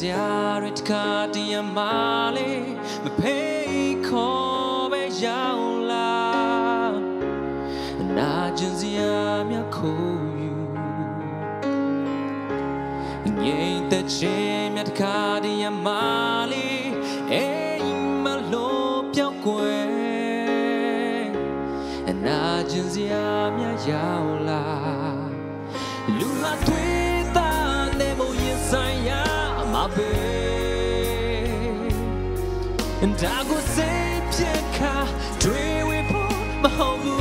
စရာတွေတခါတည်းရမလေးမဖေးခေါ်ပဲရောက်လာအနာကျင်စရာများခိုးယူငြိမ်သက်ခြင်းများတခါတည်းရမလေးအိမ်မလို့ပြောက်ွယ်အနာကျင်စရာများရောက်လာလူဟာတွေ babe I sebyeka twewepo mahovu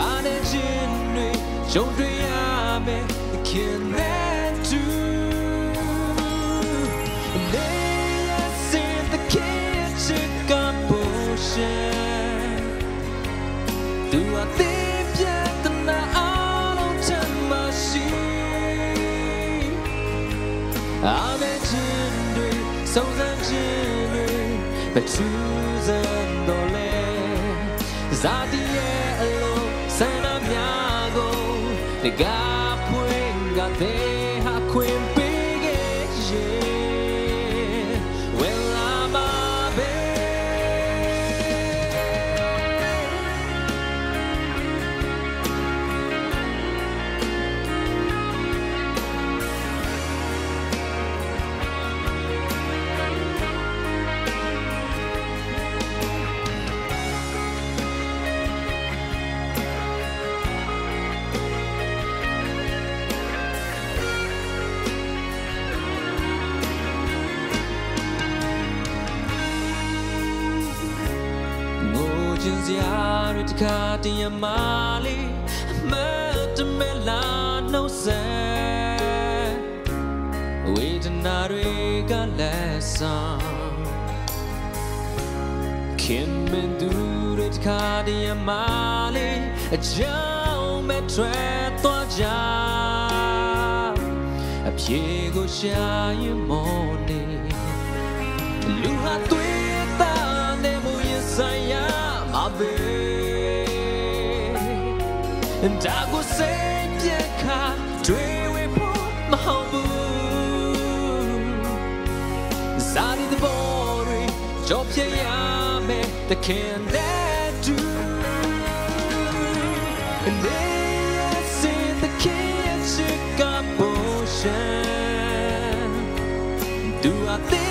ane jinwe jondwe yabe kinetu lay us in the kitchen got bullshit do I think အာမင်ခြင်းတွေစုံစမ်းခြင်းတွေမထူးဆန်းတော်လဲဇာတိရဲ့အလိုဆန္ဒများကိုတကားချင်စရာတွေတခါတည်းရမလေးအမတ်တမဲလာနှုတ်ဆက်ဝေဒနာတွေကလည်းဆောင်ခင်မင်းသူတွေတခါတည်းရမလေးအကြောင်းမဲ့ထွက်သွားကြအပြေကိုရှာရင်မော်နေလူဟာသွေးဒါကိုစိတ်ပြက်ခါတွေးဝေဖို့မဟုတ်ဘူးဇာတိတဘောတွေကြောပြရမယ်တခင်နဲ့တူ And they say the kids should come bullshit Do I think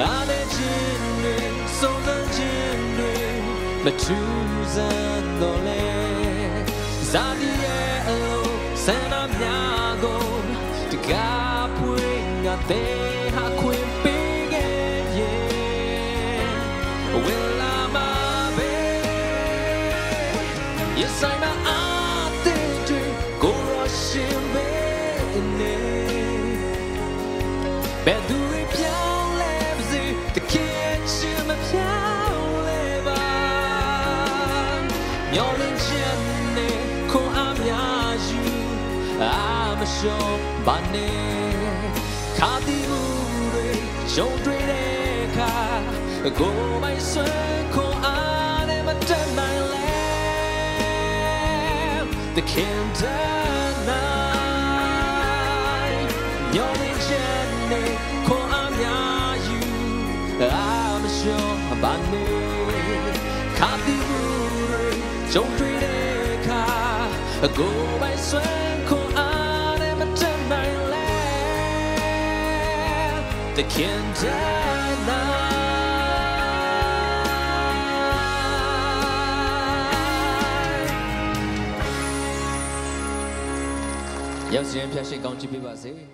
啊，那情。Soldat dzienny me czuze dole Zawielo se na miago Te kapłynga te hakwyn pigieje Willa mabe Yesaj ma atydży Goroshin bene Bedure 연인지네 코아미아지 아마쇼 바네 가디우레 조드레카 고마이스 코아네 마타나일렘 The Kingdom Night 연인지네 코아미아유 아마쇼 바네 가디우레 ကြုံတွေ့တဲ့အခါအကိုပိုင်ဆွဲခွန်အားနဲ့မတတ်နိုင်လဲတခင်တဲ့နာရောက်ရှင်ဖျက်ရှိကောင်းချီးပေးပါစေ။